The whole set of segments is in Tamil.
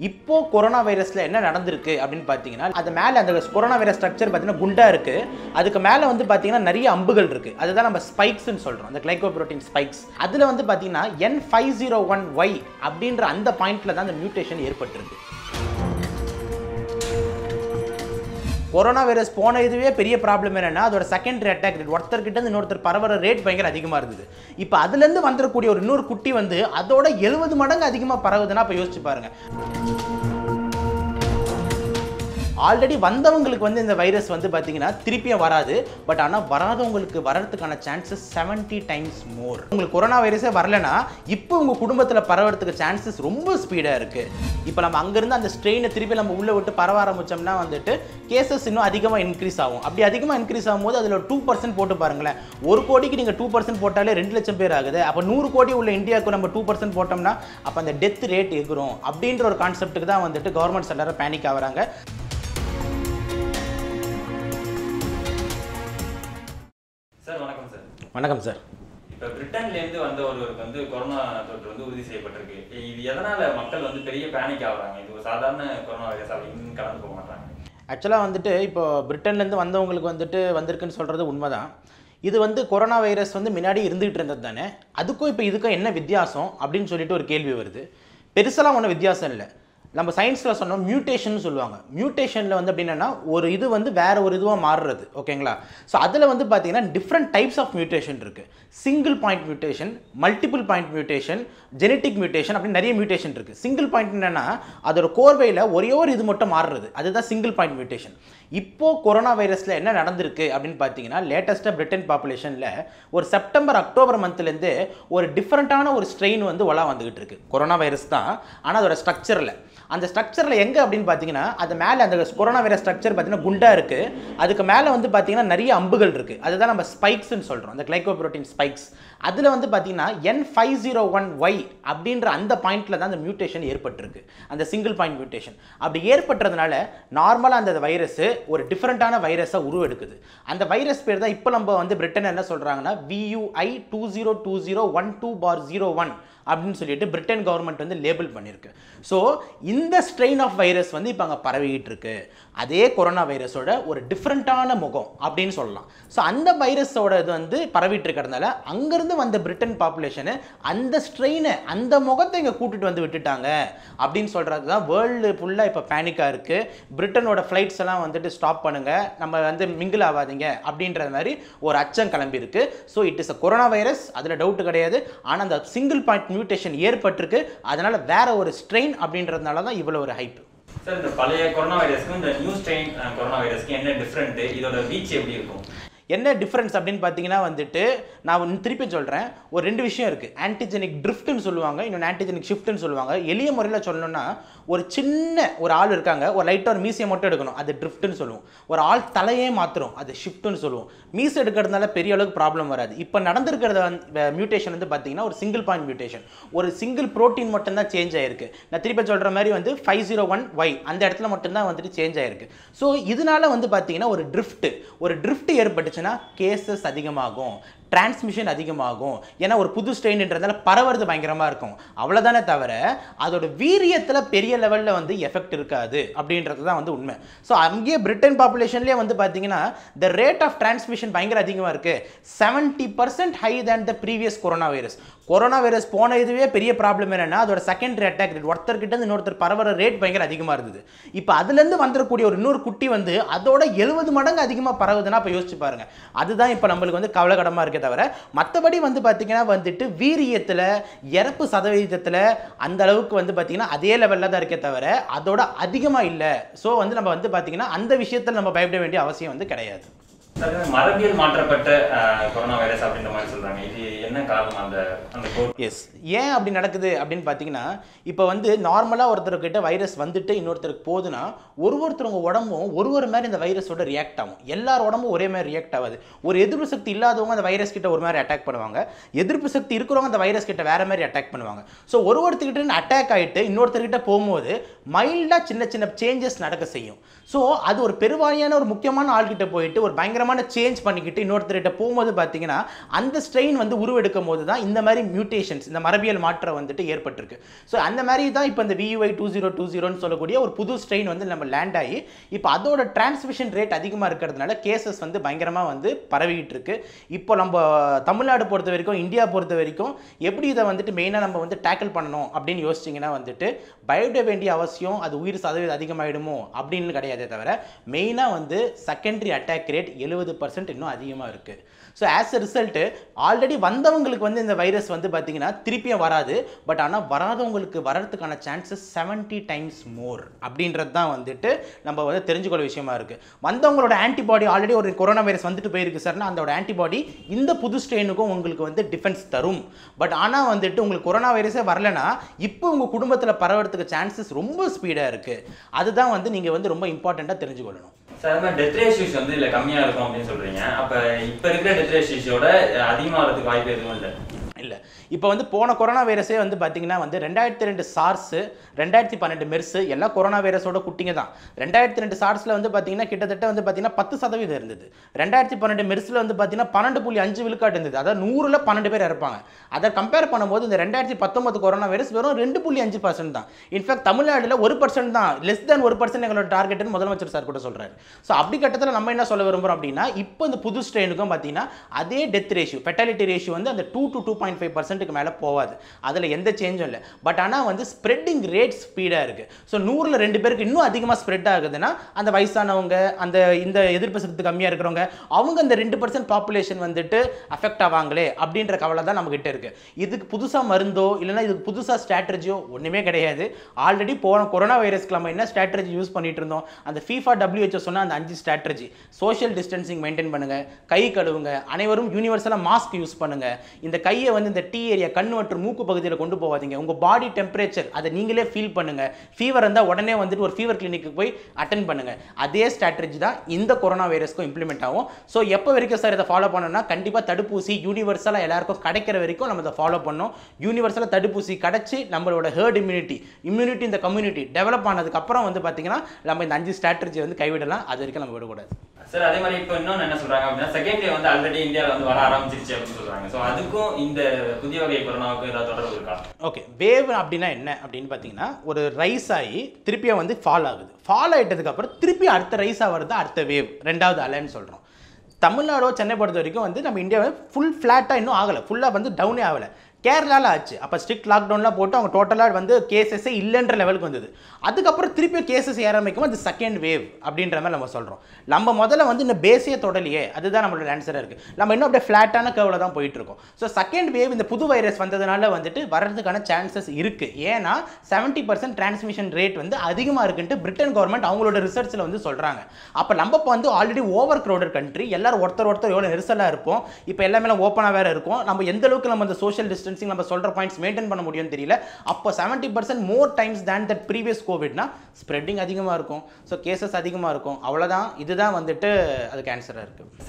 இப்போ கொரோனா வைரஸில் என்ன நடந்திருக்கு அப்படின்னு பார்த்தீங்கன்னா அது மேலே அந்த கொரோனா வைரஸ் ஸ்ட்ரக்சர் பார்த்தீங்கன்னா குண்டாக இருக்குது அதுக்கு மேலே வந்து பார்த்தீங்கன்னா நிறைய அம்புகள் இருக்குது அதுதான் நம்ம ஸ்பைக்ஸ்னு சொல்கிறோம் அந்த கிளைகோப்ரோட்டீன் ஸ்பைக்ஸ் அதில் வந்து பார்த்தீங்கன்னா N five zero one Y அப்படின்ற அந்த பாயிண்ட்ல தான் அந்த மியூட்டேஷன் ஏற்பட்டிருக்கு. கொரோனா வைரஸ் போன இதுவே பெரிய ப்ராப்ளம் என்னென்னா அதோட செகண்டரி அட்டாக் ரேட் ஒருத்தர்கிட்ட இருந்து இன்னொருத்தர் பரவற ரேட் பயங்கர அதிகமாக இருந்தது. இப்போ அதுலேருந்து வந்துடக்கூடிய ஒரு இன்னொரு குட்டி வந்து அதோட எழுபது மடங்கு அதிகமாக பரவுதுன்னா அப்போ யோசிச்சு பாருங்க. ஆல்ரெடி வந்தவங்களுக்கு வந்து இந்த வைரஸ் வந்து பார்த்தீங்கன்னா திருப்பியும் வராது. பட் ஆனால் வராதவங்களுக்கு வர்றதுக்கான சான்சஸ் 70 டைம்ஸ் மோர் உங்களுக்கு கொரோனா வைரஸே வரலனா இப்போ உங்கள் குடும்பத்தில் பரவறதுக்கு சான்சஸ் ரொம்ப ஸ்பீடாக இருக்குது இப்போ நம்ம அங்கேருந்து அந்த ஸ்ட்ரெயினை திருப்பி நம்ம உள்ளே விட்டு பரவ ஆரம்பித்தோம்னா வந்துட்டு கேசஸ் இன்னும் அதிகமாக இன்க்ரீஸ் ஆகும். அப்படி அதிகமாக இன்க்ரீஸ் ஆகும்போது அதில் டூ பர்சன்ட் போட்டு பாருங்களேன். ஒரு கோடிக்கு நீங்கள் டூ பர்சன்ட் போட்டாலே ரெண்டு லட்சம் பேர் ஆகுது. அப்போ நூறு கோடி உள்ள இந்தியாவுக்கு நம்ம டூ பர்சன்ட் போட்டோம்னா அப்போ அந்த டெத் ரேட் எகுரும். அப்படின்ற ஒரு கான்செப்ட்டுக்கு தான் வந்துட்டு கவர்மெண்ட்ஸ் எல்லாரும் பேனிக் ஆகிறாங்க. வணக்கம் சார் இப்போ பிரிட்டன்லேருந்து வந்த ஒருவருக்கு வந்து கொரோனா தொற்று வந்து உறுதி செய்யப்பட்டிருக்கு. இது எதனால மக்கள் வந்து பெரிய பேனிக் ஆகுறாங்க? இது ஒரு சாதாரண கொரோனா வைரஸ் அப்படின்னு கலந்து போக மாட்டாங்க ஆக்சுவலாக வந்துட்டு இப்போ பிரிட்டன்லேருந்து வந்தவங்களுக்கு வந்துட்டு வந்திருக்குன்னு சொல்கிறது உண்மைதான். இது வந்து கொரோனா வைரஸ் வந்து முன்னாடி இருந்துகிட்டு இருந்தது தானே? அதுக்கும் இப்போ இதுக்கும் என்ன வித்தியாசம்? அப்படின்னு சொல்லிட்டு ஒரு கேள்வி வருது. பெருசெல்லாம் ஒன்றும் வித்தியாசம் இல்லை. நம்ம சயின்ஸில் சொன்னோம் மியூட்டேஷன் சொல்லுவாங்க. மியூட்டேஷனில் வந்து அப்படின்னா ஒரு இது வந்து வேறு ஒரு இதுவாக மாறுறது ஓகேங்களா ஸோ அதில் வந்து பார்த்தீங்கன்னா டிஃப்ரெண்ட் டைப்ஸ் ஆஃப் மியூட்டேஷன் இருக்குது single point mutation multiple point mutation genetic mutation அப்படின்னு நிறைய மியூட்டேஷன் இருக்குது சிங்கிள் பாயிண்ட் என்னன்னா அதோட கோர்வையில் ஒரே ஒரு இது மட்டும் மாறுறது. அதுதான் சிங்கிள் பாயிண்ட் மியூட்டேஷன் இப்போது கொரோனா வைரஸில் என்ன நடந்திருக்கு அப்படின்னு பார்த்தீங்கன்னா லேட்டஸ்ட்டாக பிரிட்டன் பாப்புலேஷனில் ஒரு செப்டம்பர் அக்டோபர் மந்த்லேருந்து ஒரு டிஃப்ரெண்ட்டான ஒரு ஸ்ட்ரெயின் வந்து ஒலா வந்துகிட்டு இருக்குது கொரோனா வைரஸ் தான். ஆனால் அதோட ஸ்ட்ரக்சரில் அந்த ஸ்ட்ரக்சரில் எங்கே அப்படின்னு பார்த்தீங்கன்னா அது மேலே அந்த கொரோனா வைரஸ் ஸ்ட்ரக்சர் பார்த்தீங்கன்னா குண்டாக இருக்குது அதுக்கு மேலே வந்து பார்த்தீங்கன்னா நிறைய அம்புகள் இருக்குது அதுதான் நம்ம ஸ்பைக்ஸ்னு சொல்கிறோம் அந்த கிளைகோப்ரோட்டீன் ஸ்பைக்ஸ் அதில் வந்து பார்த்தீங்கன்னா N five zero one Y அப்படின்ற அந்த பாயிண்டில் தான் அந்த மியூட்டேஷன் ஏற்பட்டிருக்கு. அந்த சிங்கிள் பாயிண்ட் மியூட்டேஷன் அப்படி ஏற்பட்டதுனால நார்மலாக அந்த வைரஸ் ஒரு டிஃப்ரெண்ட்டான வைரஸை உருவெடுக்குது. அந்த வைரஸ் பேர் தான் இப்போ நம்ம வந்து பிரிட்டன் என்ன சொல்கிறாங்கன்னா VUI two zero two zero one two four zero one அப்படின்னு சொல்லிட்டு பிரிட்டன் கவர்மெண்ட் வந்து லேபிள் பண்ணியிருக்கு ஸோ இந்த ஸ்ட்ரெயின் ஆஃப் வைரஸ் வந்து இப்போ அங்கே பரவிக்கிட்டு இருக்கு. அதே கொரோனா வைரஸோட ஒரு டிஃப்ரெண்ட்டான முகம் அப்படின்னு சொல்லலாம். ஸோ அந்த வைரஸோட இது வந்து பரவிட்டு இருக்கிறதுனால அங்கேருந்து வந்த பிரிட்டன் பாப்புலேஷனு அந்த ஸ்ட்ரெயினை அந்த முகத்தை இங்கே கூட்டிட்டு வந்து விட்டுட்டாங்க. அப்படின்னு சொல்கிறது தான் வேர்ல்டு ஃபுல்லாக இப்போ பேனிக்காக இருக்குது பிரிட்டனோட ஃப்ளைட்ஸ் எல்லாம் வந்துட்டு ஸ்டாப் பண்ணுங்க. நம்ம வந்து மிங்கிள் ஆகாதீங்க அப்படின்ற மாதிரி ஒரு அச்சம் கிளம்பி இருக்கு so it is a corona virus அதில் டவுட் கிடையாது. ஆனால் அந்த சிங்கிள் பாயிண்ட் மியூட்டேஷன் ஏற்பட்டிருக்கு. அதனால வேற ஒரு ஸ்ட்ரெயின் அப்படின்றதுனால தான் இவ்வளோ ஒரு ஹைப் சார் இந்த பழைய கொரோனா வைரஸ்க்கும் இந்த நியூ ஸ்ட்ரெயின் கொரோனா வைரஸ்க்கு என்ன டிஃப்ரெண்ட் இதோட ரீச் எப்படி இருக்கும்? என்ன டிஃப்ரென்ஸ் அப்படின்னு பார்த்தீங்கன்னா வந்துட்டு நான் வந்து திருப்பி சொல்கிறேன் ஒரு ரெண்டு விஷயம் இருக்குது ஆன்டிஜெனிக் ட்ரிஃப்ட்னு சொல்லுவாங்க இன்னொன்று ஆன்டிஜெனிக் ஷிஃப்ட்னு சொல்லுவாங்க. எளிய முறையில் சொல்லணும்னா ஒரு சின்ன ஒரு ஆள் இருக்காங்க ஒரு லைட்டாக ஒரு மீசையை மட்டும் எடுக்கணும். அது ட்ரிஃப்ட்னு சொல்லுவோம். ஒரு ஆள் தலையே மாத்திரம் அது ஷிஃப்ட்னு சொல்லுவோம். மீசை எடுக்கிறதுனால பெரிய அளவுக்கு ப்ராப்ளம் வராது. இப்போ நடந்திருக்கிறத மியூட்டேஷன் வந்து பார்த்தீங்கன்னா ஒரு சிங்கிள் பாயிண்ட் மியூட்டேஷன் ஒரு சிங்கிள் ப்ரோட்டீன் மட்டும்தான் சேஞ்ச் ஆயிருக்கு. நான் திருப்பி சொல்கிற மாதிரி வந்து ஃபைவ் ஜீரோ ஒன் ஒய் அந்த இடத்துல மட்டும்தான் வந்துட்டு சேஞ்ச் ஆயிருக்கு. ஸோ இதனால வந்து பார்த்தீங்கன்னா ஒரு ட்ரிஃப்ட் ஒரு ட்ரிஃப்ட் போச்சுன்னா கேசஸ் அதிகமாகும். டிரான்ஸ்மிஷன் அதிகமாகும். ஏன்னா ஒரு புது ஸ்ட்ரெயின்ன்றதால பரவுறது பயங்கரமாக இருக்கும். அவ்வளோதானே தவிர அதோட வீரியத்தில் பெரிய லெவலில் வந்து எஃபெக்ட் இருக்காது அப்படின்றது தான் வந்து உண்மை. ஸோ அங்கேயே பிரிட்டன் பாப்புலேஷன்லேயே வந்து பார்த்தீங்கன்னா த ரேட் ஆஃப் டிரான்ஸ்மிஷன் பயங்கர அதிகமாக இருக்குது seventy percent high than the previous corona virus corona virus போன இதுவே பெரிய ப்ராப்ளம் என்னென்னா அதோட செகண்டரி அட்டாக் ரேட் ஒருத்தர்கிட்ட இன்னொருத்தர் பரவற ரேட் பயங்கர அதிகமாக இருந்தது. இப்போ அதுலேருந்து வந்துடக்கூடிய ஒரு இன்னொரு குட்டி வந்து அதோட எழுபது மடங்கு அதிகமாக பரவுதுன்னா இப்போ யோசிச்சு பாருங்கள் அதுதான் இப்போ நம்மளுக்கு வந்து கவலைகடமாக இருக்கே தவிர மற்றபடி வந்து பார்த்தீங்கன்னா வந்துட்டு வீரியத்தில் இறப்பு சதவீதத்தில் அந்த அளவுக்கு வந்து பார்த்தீங்கன்னா அதே லெவலில் தான் இருக்கே தவிர அதோட அதிகமாக இல்லை. ஸோ வந்து நம்ம வந்து பார்த்தீங்கன்னா அந்த விஷயத்தில் நம்ம பயப்பட வேண்டிய அவசியம் வந்து கிடையாது. மரபியல் மாற்றப்பட்ட கொரோனா வைரஸ் அப்படின்ற மாதிரி சொல்றாங்க. இது என்ன காரணம் அந்த அந்த எஸ் ஏன் அப்படி நடக்குது அப்படின்னு பார்த்தீங்கன்னா இப்போ வந்து நார்மலாக ஒருத்தர்கிட்ட வைரஸ் வந்துட்டு இன்னொருத்தருக்கு போகுதுன்னா ஒரு ஒருத்தருங்க உடம்பும் ஒரு ஒரு மாதிரி இந்த வைரஸோட ரியாக்ட் ஆகும். எல்லார் உடம்பும் ஒரே மாதிரி ரியாக்ட் ஆகாது. ஒரு எதிர்ப்பு சக்தி இல்லாதவங்க அந்த வைரஸ் கிட்ட ஒரு மாதிரி அட்டாக் பண்ணுவாங்க. எதிர்ப்பு சக்தி இருக்கிறவங்க அந்த வைரஸ் கிட்ட வேற மாதிரி அட்டாக் பண்ணுவாங்க. ஸோ ஒரு ஒருத்தர்கிட்ட அட்டாக் ஆகிட்டு இன்னொருத்தர்கிட்ட போகும்போது மைல்டாக சின்ன சின்ன சேஞ்சஸ் நடக்க செய்யும். ஸோ அது ஒரு பெருவாரியான ஒரு முக்கியமான ஆள்கிட்ட போயிட்டு ஒரு பயங்கரமான சேஞ்ச் பண்ணிக்கிட்டு இன்னொருத்தர்கிட்ட போகும்போது பார்த்தீங்கன்னா அந்த ஸ்ட்ரெயின் வந்து உருவெடுக்கும் போது தான் இந்த மாதிரி மியூட்டேஷன்ஸ் இந்த மரபியல் மாற்றம் வந்துட்டு ஏற்பட்டிருக்கு. ஸோ அந்த மாதிரி தான் இப்போ இந்த வியூஐ டூ ஜீரோ டூ ஜீரோன்னு சொல்லக்கூடிய ஒரு புது ஸ்ட்ரெயின் வந்து நம்ம லேண்ட் ஆகி இப்போ அதோட டிரான்ஸ்மிஷன் ரேட் அதிகமாக இருக்கிறதுனால கேசஸ் வந்து பயங்கரமாக வந்து பரவிக்கிட்டு இருக்கு இப்போ நம்ம தமிழ்நாடு பொறுத்த வரைக்கும் இந்தியா பொறுத்த வரைக்கும் எப்படி இதை வந்துட்டு மெயினாக நம்ம வந்து டேக்கிள் பண்ணணும் அப்படின்னு யோசிச்சிங்கன்னா வந்துட்டு பயோட வேண்டிய அவசியம் அது உயிர் சதவீதம் அதிகமாகிடுமோ அப்படின்னு கிடையாது. தவிர மெயினாக வந்து செகண்டரி அட்டாக் ரேட் எழுபது பர்சன்ட் இன்னும் அதிகமாக இருக்குது so as a result already வந்தவங்களுக்கு வந்து இந்த வைரஸ் வந்து பார்த்திங்கன்னா திருப்பியும் வராது. பட் ஆனால் வராதவங்களுக்கு வர்றதுக்கான சான்சஸ் செவன்ட்டி டைம்ஸ் மோர் அப்படின்றது தான் வந்துட்டு நம்ம வந்து தெரிஞ்சுக்கொள்ள விஷயமா இருக்குது வந்தவங்களோட ஆன்டிபாடி ஆல்ரெடி ஒரு கொரோனா வைரஸ் வந்துட்டு போயிருக்கு சார்னா அதோட ஆன்டிபாடி இந்த புது ஸ்ட்ரெயினுக்கும் உங்களுக்கு வந்து டிஃபென்ஸ் தரும். பட் ஆனால் வந்துட்டு உங்களுக்கு கொரோனா வைரஸே வரலனா இப்போ உங்கள் குடும்பத்தில் பரவறதுக்கு சான்சஸ் ரொம்ப ஸ்பீடாக இருக்குது அதுதான் வந்து நீங்கள் வந்து ரொம்ப இம்பார்ட்டண்ட்டாக தெரிஞ்சுக்கொள்ளணும். சார் டெத் ரேஷியோஸ் வந்து இல்லை கம்மியாக இருக்கும் அப்படின்னு சொல்றீங்க. அப்போ இப்போ இருக்கிற டெத் ரேஷியோட அதிகமாக வரதுக்கு வாய்ப்பு எதுவும் இல்லை? இல்லை. இப்போ வந்து போன கொரோனா வைரஸே வந்து பார்த்தீங்கன்னா வந்து ரெண்டாயிரத்தி ரெண்டு சார்ஸு ரெண்டாயிரத்தி பன்னெண்டு மெர்ஸு எல்லாம் கொரோனா வைரஸோட குட்டிங்க தான். ரெண்டாயிரத்தி ரெண்டு சார்ஸில் வந்து பார்த்தீங்கன்னா கிட்டத்தட்ட வந்து பார்த்தீங்கன்னா பத்து சதவீதம் இருந்தது. ரெண்டாயிரத்தி பன்னெண்டு மெர்ஸில் வந்து பார்த்தீங்கன்னா பன்னெண்டு புள்ளி அஞ்சு விழுக்காட்டு இருந்தது. அதாவது நூறில் பன்னெண்டு பேர் இறப்பாங்க. அதை கம்பேர் பண்ணும்போது இந்த ரெண்டாயிரத்தி பத்தொன்பது கொரோனா வைரஸ் வெறும் ரெண்டு புள்ளி அஞ்சு பர்சன்ட் தான். இன்ஃபேக்ட் தமிழ்நாட்டில் ஒரு பர்சன்ட் தான். லெஸ் தேன் ஒரு பர்சன்ட் எங்களோட டார்கெட்னு முதலமைச்சர் சார் கூட சொல்கிறாரு ஸோ அப்படி கட்டத்தில் நம்ம என்ன சொல்ல விரும்புகிறோம் அப்படின்னா இப்போ இந்த புது ஸ்ட்ரெயினுக்கும் பார்த்தீங்கன்னா அதே டெத் ரேஷியோ ஃபெட்டாலிட்டி ரேஷியோ வந்து அந்த two to two point five percent பர்சன்ட்டுக்கு மேலே போகாது அதில் எந்த சேஞ்சும் இல்லை. பட் ஆனால் வந்து ஸ்ப்ரெட்டிங் ரேட் ஸ்பீடாக இருக்குது ஸோ நூறில் ரெண்டு பேருக்கு இன்னும் அதிகமாக ஸ்ப்ரெட் ஆகுதுன்னா அந்த வயசானவங்க அந்த இந்த எதிர்ப்பு சக்தி கம்மியாக இருக்கிறவங்க அவங்க அந்த ரெண்டு பர்சன்ட் பாப்புலேஷன் வந்துட்டு அஃபெக்ட் ஆவாங்களே அப்படின்ற கவலை தான் நம்மக்கிட்ட இருக்குது இதுக்கு புதுசாக மருந்தோ இல்லைன்னா இதுக்கு புதுசாக ஸ்ட்ராட்டஜியோ ஒன்றுமே கிடையாது. ஆல்ரெடி போன கொரோனா வைரஸ்க்கு நம்ம என்ன ஸ்ட்ராட்டஜி யூஸ் பண்ணிட்டு இருந்தோம்? அந்த ஃபீஃபா டபிள்யூஹெச்ஓ சொன்ன அந்த அஞ்சு ஸ்ட்ராட்டஜி சோஷியல் டிஸ்டன்சிங் மெயின்டைன் பண்ணுங்க. கை கழுவுங்க. அனைவரும் யூனிவர்சலாக மாஸ்க் யூஸ் பண்ணுங்க. இந்த கையை வந்து இந்த டீ ஏரியா கண் மற்றும் மூக்கு பகுதியில் கொண்டு போகாதீங்க. உங்கள் பாடி டெம்பரேச்சர் அதை நீங்களே ஃபீல் பண்ணுங்க. ஃபீவர் இருந்தால் உடனே வந்துட்டு ஒரு ஃபீவர் கிளினிக்கு போய் அட்டன் பண்ணுங்க. அதே ஸ்ட்ராட்டஜி தான் இந்த கொரோனா வைரஸ்க்கும் இம்ப்ளிமெண்ட் ஆகும். ஸோ எப்போ வரைக்கும் சார் இதை ஃபாலோ பண்ணணும்னா கண்டிப்பாக தடுப்பூசி யூனிவர்சலாக எல்லாருக்கும் கிடைக்கிற வரைக்கும் நம்ம இதை ஃபாலோ பண்ணோம் யூனிவர்சலாக தடுப்பூசி கிடைச்சி நம்மளோட ஹேர்ட் இம்யூனிட்டி இம்யூனிட்டி இந்த கம்யூனிட்டி டெவலப் ஆனதுக்கப்புறம் வந்து பார்த்தீங்கன்னா நம்ம இந்த அஞ்சு ஸ்ட்ராட்டஜி வந்து கைவிடலாம். அது வரைக்கும் நம்ம விடக்கூடாது. சார் அதே மாதிரி இப்போ இன்னொன்று என்ன சொல்கிறாங்க அப்படின்னா செகண்ட் டே வந்து ஆல்ரெடி இந்தியாவில் வந்து வர ஆரம்பிச்சிருச்சு அப்படின்னு சொல்கிறாங்க ஸோ அதுக்கும் இந்த புதிய வகை கொரோனாவுக்கு ஏதாவது தொடர்பு இருக்கா? ஓகே வேவ் அப்படின்னா என்ன அப்படின்னு பார்த்தீங்கன்னா ஒரு ரைஸ் ஆகி திருப்பியும் வந்து ஃபால் ஆகுது. ஃபால் ஆகிட்டதுக்கப்புறம் திருப்பி அடுத்த ரைஸ் ஆகிறது அடுத்த வேவ். ரெண்டாவது அலைன்னு சொல்கிறோம் தமிழ்நாடோ சென்னை பொறுத்த வரைக்கும் வந்து நம்ம இந்தியாவை ஃபுல் ஃப்ளாட்டாக இன்னும் ஆகலை. ஃபுல்லாக வந்து டவுனே ஆகலை. கேரளாவில் ஆச்சு. அப்போ ஸ்ட்ரிக்ட் லாக்டவுன்லாம் போட்டு அவங்க டோட்டலாக வந்து கேசஸே இல்லைன்ற லெவலுக்கு வந்தது. அதுக்கப்புறம் திருப்பி கேசஸ் ஆரம்பிக்கும் அது செகண்ட் வேவ் அப்படின்ற மாதிரி நம்ம சொல்கிறோம் நம்ம முதல்ல வந்து இந்த பேஸே தொடலையே அதுதான் நம்மளோட ஆன்சராக இருக்குது நம்ம இன்னும் அப்படியே ஃப்ளாட்டான கர்வில் தான் போயிட்டுருக்கோம் ஸோ செகண்ட் வேவ் இந்த புது வைரஸ் வந்ததுனால வந்துட்டு வர்றதுக்கான சான்சஸ் இருக்குது ஏன்னா செவன்ட்டி பர்சன்ட் டிரான்ஸ்மிஷன் ரேட் வந்து அதிகமாக இருக்குன்ட்டு பிரிட்டன் கவர்மெண்ட் அவங்களோட ரிசர்ச்சில் வந்து சொல்கிறாங்க அப்போ நம்ம இப்போ வந்து ஆல்ரெடி ஓவர் க்ரௌடட் கண்ட்ரி எல்லாரும் ஒருத்தர் ஒருத்தர் எவ்வளோ நெரிசலாக இருப்போம். இப்போ எல்லாமே ஓப்பனாக வேறு இருக்கும். நம்ம எந்த அளவுக்கு நம்ம இந்த சோஷியல் டிஸ்டன்சிங் நம்ம சொல்கிற பாயிண்ட்ஸ் மெயின்டைன் பண்ண முடியும்னு தெரியல. அப்போ seventy percent more times than that previous கோவிட்னா spreading அதிகமாக இருக்கும். ஸோ கேசஸ் அதிகமாக இருக்கும். அவ்வளோதான் இதுதான் வந்துட்டு அதுக்கு ஆன்சராக இருக்குது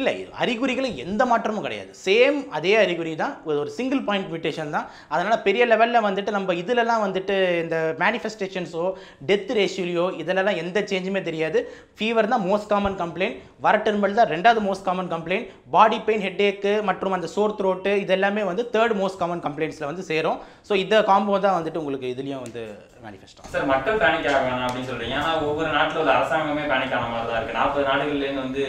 இல்லை அறிகுறிகள் எந்த மாற்றமும் கிடையாது. சேம் அதே அறிகுறி தான். ஒரு சிங்கிள் பாயிண்ட் மியூட்டேஷன் தான். அதனால் பெரிய லெவலில் வந்துட்டு நம்ம இதிலலாம் வந்துட்டு இந்த மேனிஃபெஸ்டேஷன்ஸோ டெத் ரேஷியோலையோ இதிலலாம் எந்த சேஞ்சுமே தெரியாது. ஃபீவர் தான் மோஸ்ட் காமன் கம்ப்ளைண்ட் வரட்டெரும்பல் தான் ரெண்டாவது most common complaint body pain headache மற்றும் அந்த சோர் த்ரோட்டு இது எல்லாமே வந்து தேர்ட் மோஸ்ட் காமன் கம்ப்ளைண்ட்ஸில் வந்து சேரும். ஸோ இந்த காம்போ தான் வந்துட்டு உங்களுக்கு இதுலேயும் வந்து மேனிஃபெஸ்ட் ஆகும். சார் மட்டும் பேனிக் ஆக வேணாம் அப்படின்னு சொல்றீங்க. ஆனால் ஒவ்வொரு நாட்டில் உள்ள அரசாங்கமே பேனிக் ஆன மாதிரி தான் இருக்கு. நாற்பது நாடுகள்லேருந்து வந்து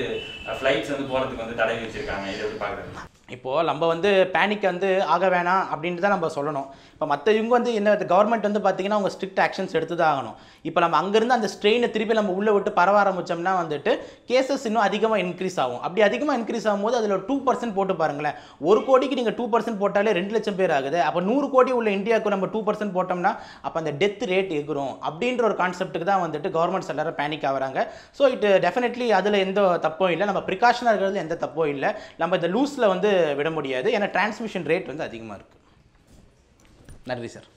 ஃப்ளைட்ஸ் வந்து போறதுக்கு வந்து தடை வச்சிருக்காங்க இதை எப்படி பார்க்குறது இப்போது நம்ம வந்து பேனிக் வந்து ஆக வேணாம் அப்படின்ட்டு தான் நம்ம சொல்லணும். இப்போ மற்ற இவங்க வந்து என்ன கவர்மெண்ட் வந்து பார்த்தீங்கன்னா அவங்க ஸ்ட்ரிக்ட் ஆக்ஷன்ஸ் எடுத்து தான் ஆகணும் இப்போ நம்ம அங்கேருந்து அந்த ஸ்ட்ரெயினை திருப்பி நம்ம உள்ளே விட்டு பரவ ஆரம்பித்தோம்னா வந்துட்டு கேசஸ் இன்னும் அதிகமாக இன்க்ரீஸ் ஆகும். அப்படி அதிகமாக இன்க்ரீஸ் ஆகும்போது அதில் டூ பர்சன்ட் போட்டு பாருங்களேன். ஒரு கோடிக்கு நீங்கள் டூ பர்சன்ட் போட்டாலே ரெண்டு லட்சம் பேர் ஆகுது. அப்போ நூறு கோடி உள்ள இந்தியாவுக்கு நம்ம டூ பர்சன்ட் போட்டோம்னா அப்போ அந்த டெத் ரேட் எகுரும் அப்படின்ற ஒரு கான்செப்ட்டுக்கு தான் வந்துட்டு கவர்மெண்ட்ஸ் எல்லாரும் பேனிக் ஆகிறாங்க. ஸோ இட் டெஃபினெட்லி அதில் எந்த தப்பும் இல்லை. நம்ம ப்ரிகாஷனாக இருக்கிறது எந்த தப்பும் இல்லை. நம்ம இந்த லூஸில் வந்து விட முடியாது. ஏன்னா டிரான்ஸ்மிஷன் ரேட் வந்து அதிகமாக இருக்குது நன்றி சார்